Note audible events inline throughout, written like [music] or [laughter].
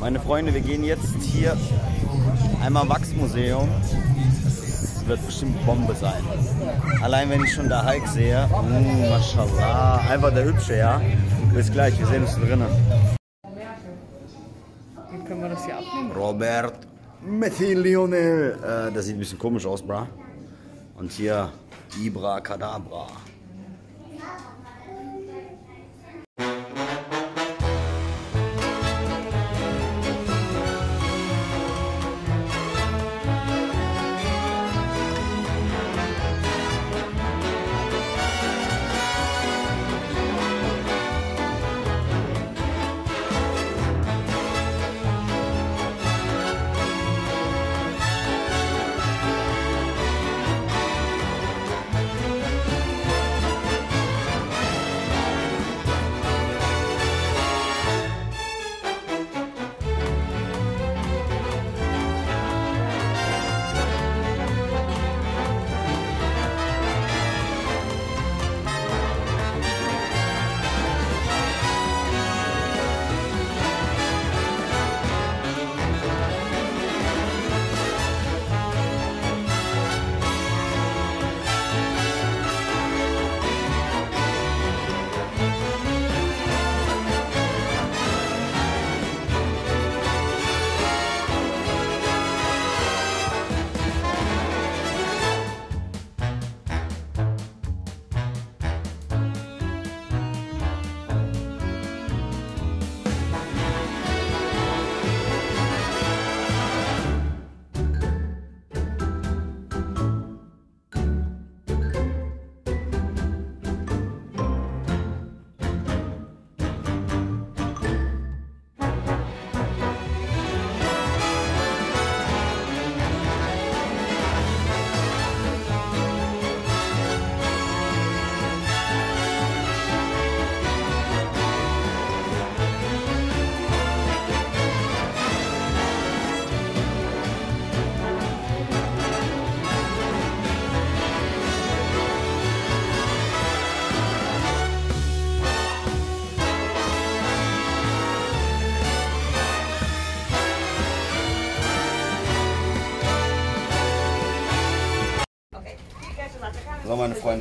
Meine Freunde, wir gehen jetzt hier einmal Wachsmuseum. Das wird bestimmt Bombe sein. Allein wenn ich schon da Hulk sehe, mm, mashallah, einfach der Hübsche, ja. Bis gleich, wir sehen uns drinnen. Wie können wir das hier abnehmen? Robert Methyl Lionel. Äh, das sieht ein bisschen komisch aus, bra. Und hier Ibra Kadabra.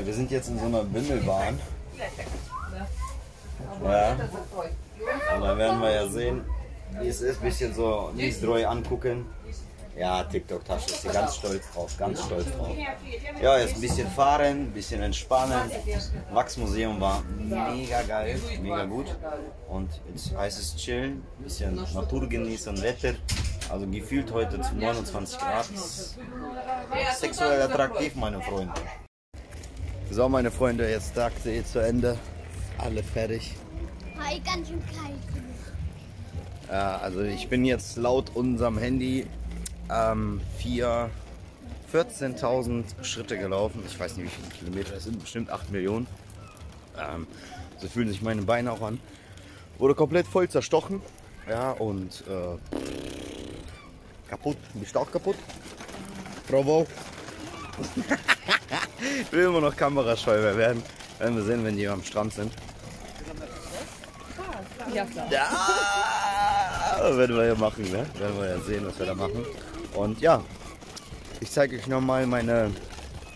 Wir sind jetzt in so einer Bimmelbahn. Ja. Und dann werden wir ja sehen, wie es ist. Bisschen so Nisdroy angucken. Ja, TikTok-Tasche ist hier ganz stolz drauf, ganz stolz drauf. Ja, jetzt ein bisschen fahren, ein bisschen entspannen. Wachsmuseum war mega geil, mega gut. Und jetzt heißt es chillen, ein bisschen Natur genießen, Wetter. Also gefühlt heute zu 29 Grad. Sexuell attraktiv, meine Freunde. So, meine Freunde, jetzt Tag eh zu Ende. Alle fertig. Hi, ganz schön kalt. Ja, also ich bin jetzt laut unserem Handy ähm, vier- 14.000 Schritte gelaufen. Ich weiß nicht, wie viele Kilometer, es sind bestimmt 8 Millionen. Ähm, so fühlen sich meine Beine auch an. Wurde komplett voll zerstochen. Ja, und äh, kaputt. Bist du auch kaputt? Bravo. [laughs] ich will immer noch kamerascheu. Werden, werden wir sehen, wenn die am Strand sind. Ja, klar. Ja, werden wir ja machen, ne? Werden wir ja sehen, was wir da machen. Und ja, ich zeige euch nochmal meine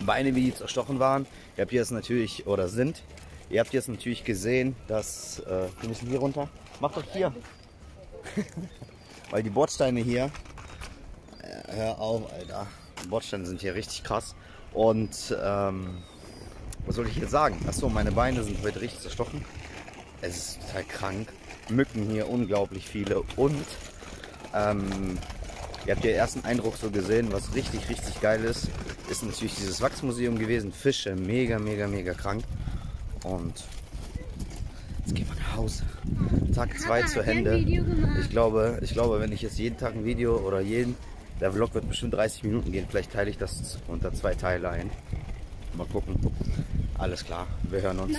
Beine, wie die zerstochen waren. Ihr habt jetzt natürlich, oder sind, ihr habt jetzt natürlich gesehen, dass, äh, wir müssen hier runter. Mach doch hier. [laughs] Weil die Bordsteine hier, äh, hör auf, Alter. Die Bordsteine sind hier richtig krass. Und, ähm, was soll ich jetzt sagen? Achso, meine Beine sind heute richtig zerstochen. Es ist total krank. Mücken hier unglaublich viele. Und ähm, ihr habt ja ersten Eindruck so gesehen, was richtig, richtig geil ist. Ist natürlich dieses Wachsmuseum gewesen. Fische, mega, mega, mega krank. Und jetzt gehen wir nach Hause. Tag 2 zu Ende. Ich glaube, ich glaube, wenn ich jetzt jeden Tag ein Video oder jeden, der Vlog wird bestimmt 30 Minuten gehen. Vielleicht teile ich das unter zwei Teile ein. Mal gucken. Alles klar, wir hören uns.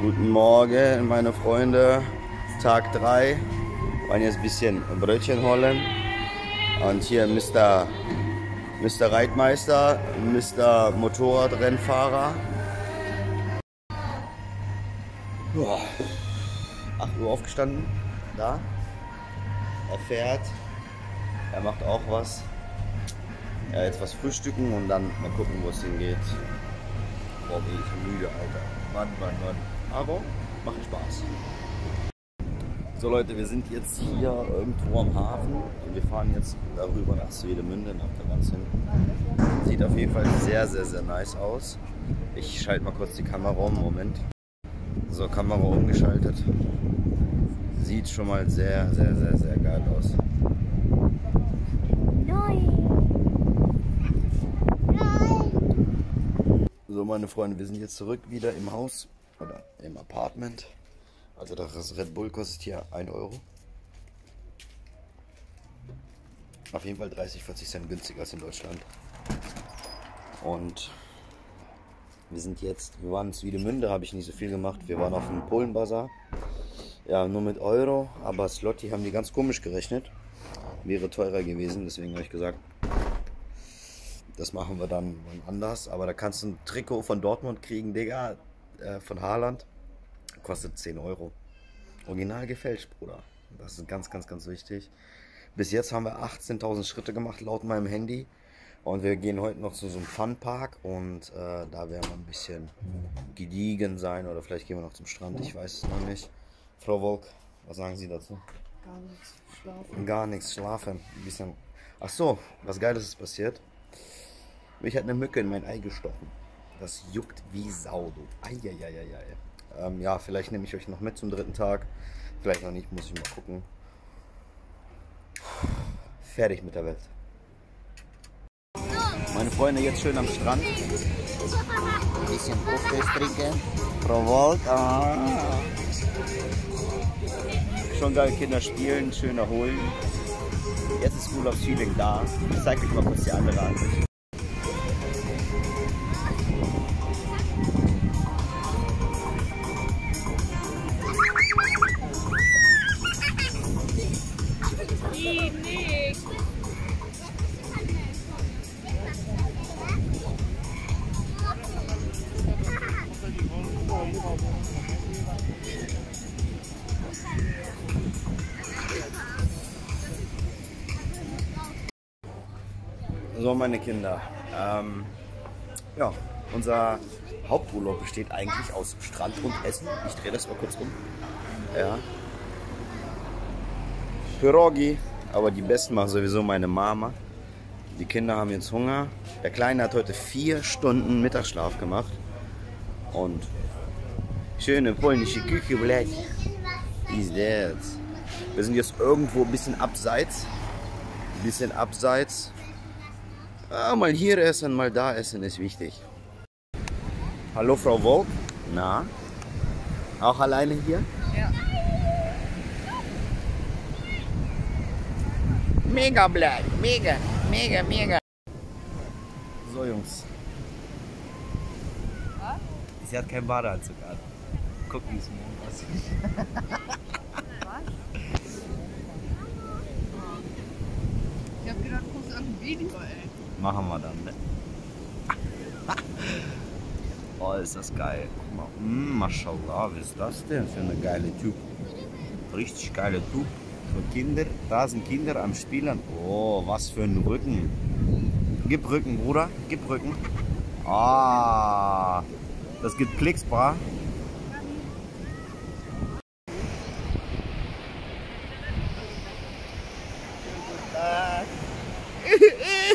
Guten Morgen, meine Freunde. Tag 3. Wollen jetzt ein bisschen Brötchen holen. Und hier Mr. Mr. Reitmeister, Mr. Motorradrennfahrer. Boah. 8 Uhr aufgestanden. Da. er fährt. Er macht auch was. Ja, jetzt was frühstücken und dann mal gucken, wo es hingeht. Boah, bin ich müde, Alter. Mann, Mann, Mann. Aber macht Spaß. So Leute, wir sind jetzt hier irgendwo am Hafen und wir fahren jetzt darüber nach Svedemünde, nach da ganz hinten. Sieht auf jeden Fall sehr, sehr, sehr nice aus. Ich schalte mal kurz die Kamera um, Moment. So, Kamera umgeschaltet. Sieht schon mal sehr, sehr, sehr, sehr geil aus. So, meine Freunde, wir sind jetzt zurück wieder im Haus oder im Apartment. Also das Red Bull kostet hier 1 Euro. Auf jeden Fall 30, 40 Cent günstiger als in Deutschland. Und wir sind jetzt, wir waren in Swiedemünde, habe ich nicht so viel gemacht. Wir waren auf dem Polenbazar. Ja, nur mit Euro, aber Slotti haben die ganz komisch gerechnet. Wäre teurer gewesen, deswegen habe ich gesagt, das machen wir dann anders. Aber da kannst du ein Trikot von Dortmund kriegen, Digga, äh, von Haaland. Kostet 10 Euro. Original gefälscht, Bruder. Das ist ganz, ganz, ganz wichtig. Bis jetzt haben wir 18.000 Schritte gemacht, laut meinem Handy. Und wir gehen heute noch zu so einem Funpark und äh, da werden wir ein bisschen gediegen sein oder vielleicht gehen wir noch zum Strand, ich weiß es noch nicht. Frau Wolk, was sagen Sie dazu? Gar nichts. Schlafen. Gar nichts, schlafen. Ein bisschen. Ach so, was Geiles ist passiert. Mich hat eine Mücke in mein Ei gestochen. Das juckt wie Sau, du. Eieieiei. Ähm, ja, vielleicht nehme ich euch noch mit zum dritten Tag. Vielleicht noch nicht, muss ich mal gucken. Fertig mit der Welt. Meine Freunde jetzt schön am Strand. Ein bisschen Cocktails trinken. Wolk. Ah. Schon geil, Kinder spielen, schön erholen. Jetzt ist School of Feeling da. Ich zeige euch mal kurz die andere Ansicht. So, meine Kinder. Ähm, ja, unser Haupturlaub besteht eigentlich aus Strand und Essen. Ich drehe das mal kurz um. Ja. Pirogi, aber die besten macht sowieso meine Mama. Die Kinder haben jetzt Hunger. Der Kleine hat heute vier Stunden Mittagsschlaf gemacht. Und schöne polnische Küche, blech. Is that? Wir sind jetzt irgendwo ein bisschen abseits. Ein bisschen abseits. Ah, mal hier essen, mal da essen ist wichtig. Hallo Frau Wolk. Na? Auch alleine hier? Ja. Mega blöd. Mega, mega, mega. So Jungs. Sie hat keinen Badeanzug an. Guck, wie es morgen [laughs] aussieht. Ich hab gedacht, du guckst an ein Video, ey. Machen wir dann, ne? [laughs] Oh, ist das geil. Guck mal. Mm, Mashallah, was ist das denn für eine geile Typ? Richtig geile Typ. Für Kinder. Da sind Kinder am Spielen. Oh, was für ein Rücken. Gib Rücken, Bruder. Gib Rücken. Ah, das gibt Klicks, bra.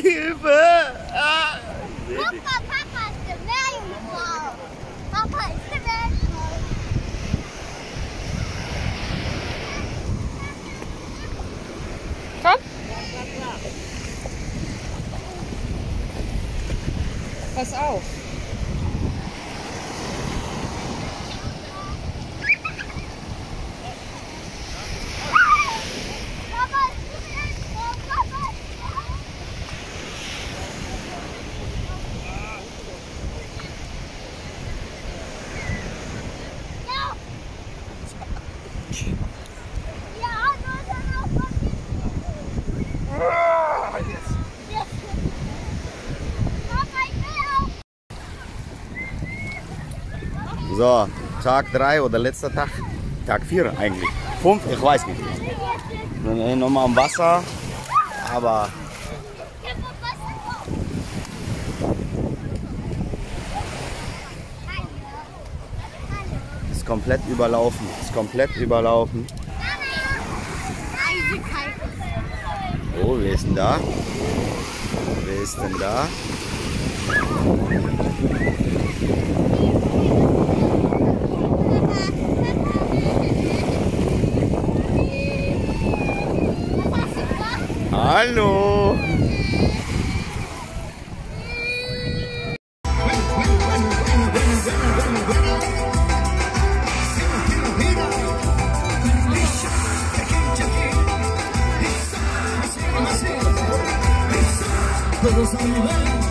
Hilfe! Papa, Papa ist der Meerjungfrau. Papa ist der Meerjungfrau. Komm. Pass auf. So, Tag 3 oder letzter Tag? Tag 4 eigentlich. 5, ich weiß nicht. ey, nochmal am Wasser. Aber ist komplett überlaufen. Ist komplett überlaufen. Oh, wer ist denn da? Wer ist denn da? Hallo! Guck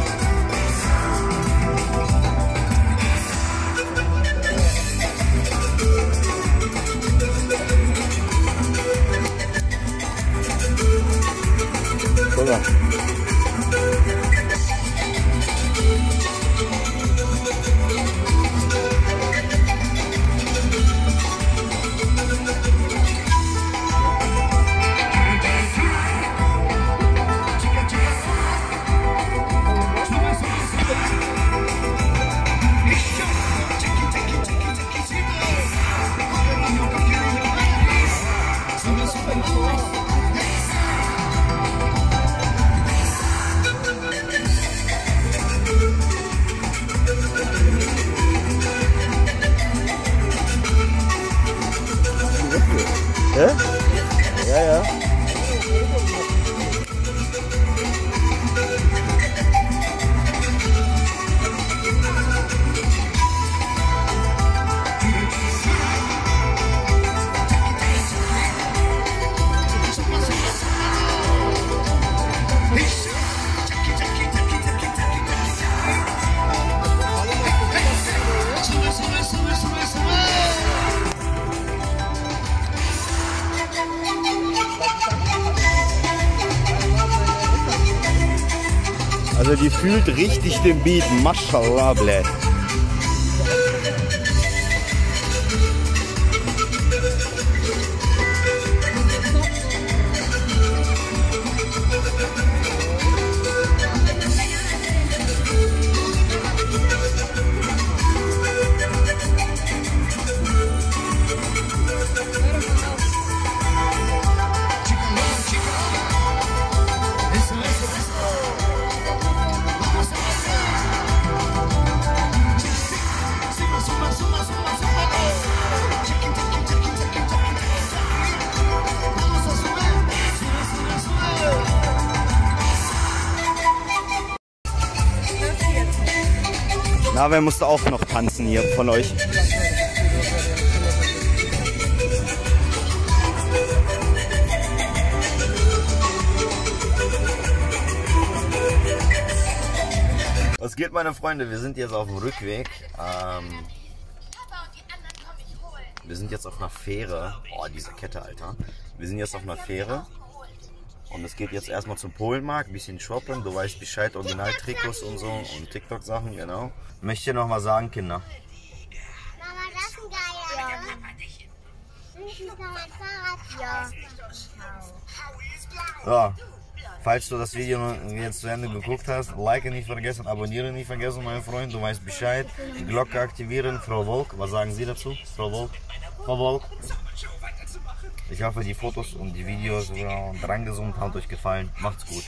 Hä? Ja, ja. Also die fühlt richtig den Beat. Mashallah, blä. Na, wer musste auch noch tanzen hier von euch? Was geht, meine Freunde? Wir sind jetzt auf dem Rückweg. Ähm, wir sind jetzt auf einer Fähre. Oh, diese Kette, Alter. Wir sind jetzt auf einer Fähre. Und es geht jetzt erstmal zum Polenmarkt, bisschen shoppen. Du weißt Bescheid, Originaltrikots und so und TikTok-Sachen, genau. Möchte noch mal sagen, Kinder. Mama, das ist ein geiler. Ja. Ich. Ja. So, falls du das Video jetzt zu Ende geguckt hast, like nicht vergessen, abonnieren nicht vergessen, mein Freund. Du weißt Bescheid. Glocke aktivieren. Frau Wolk, was sagen Sie dazu? Frau Wolk? Frau Wolk? Ich hoffe, die Fotos und die Videos dran gesummt haben euch gefallen. Macht's gut.